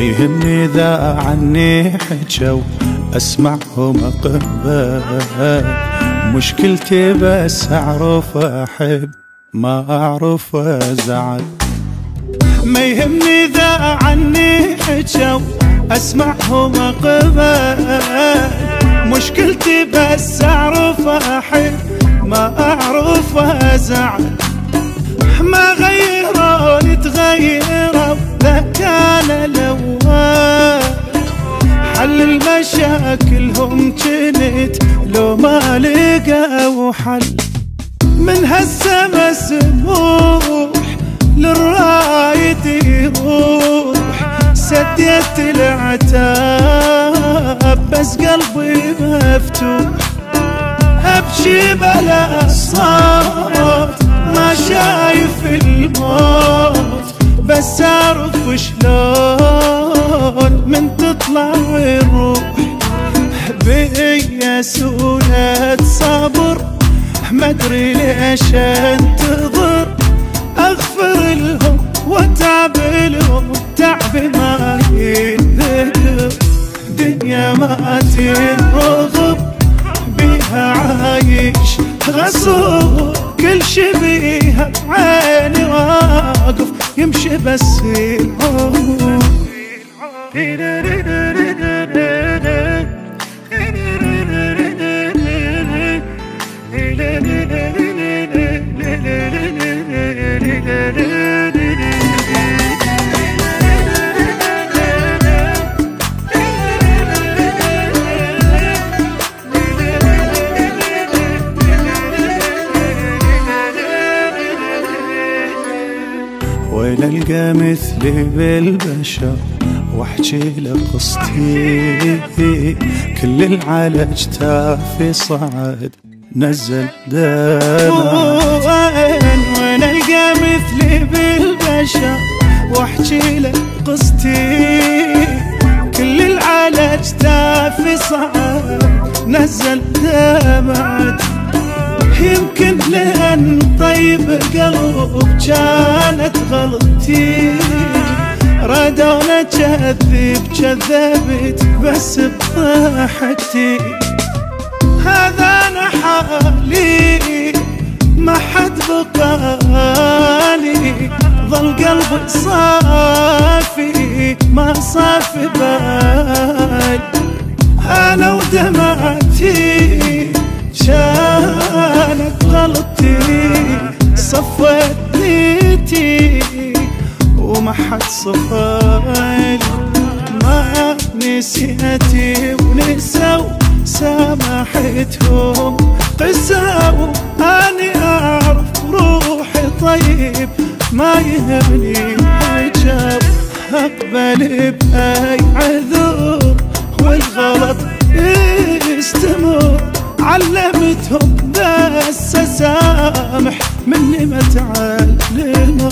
يهمني ذا عني حجوا اسمعهم اقبل مشكلتي بس أعرف أحب ما أعرف أزعل. ما يهمني ذا عني حجوا اسمعهم اقبل مشكلتي بس أعرف أحب ما أعرف أزعل. المشاكل هم جنت لو ما لقوا حل. من هالسما سموح للرايد يروح سديت العتاب بس قلبي مفتوح. أبكي بلا صوت ما شايف الموت. بس أعرف شلون من تطلع الروح بيا سولة صبر. ما أدري ليش أنتظر. أغفر لهم وأتعب لهم. تعب ما ينذكر دنيا ما تنرغب. بيها عايش غصوب كل شي بيها عيني واقف. يمشي بس العمر وين القى مثلي بالبشر واحكي له قصتي كل العلاج تافي صعد نزل دمع وين وين القى مثلي بالبشر؟ واحكي له قصتي كل العلاج تافي صعد نزل دمعتي يمكن لأن طيب قلب كانت غلطتي. ردونا كذب كذبت بس بضحكتي هذا أنا حالي ما حد بقالي. ظل قلبي صافي ما صافي بال أنا ودمعتي كانت غلطتي. صفت نيتي وما حد صفالي ما نسيتي ونسوا سامحتهم. قساوا أني أعرف روحي طيب. ما يهمني حجاب أقبل بأي عذور والغلط يستمر. علمتهم بس أسامح مني ما تعلموا.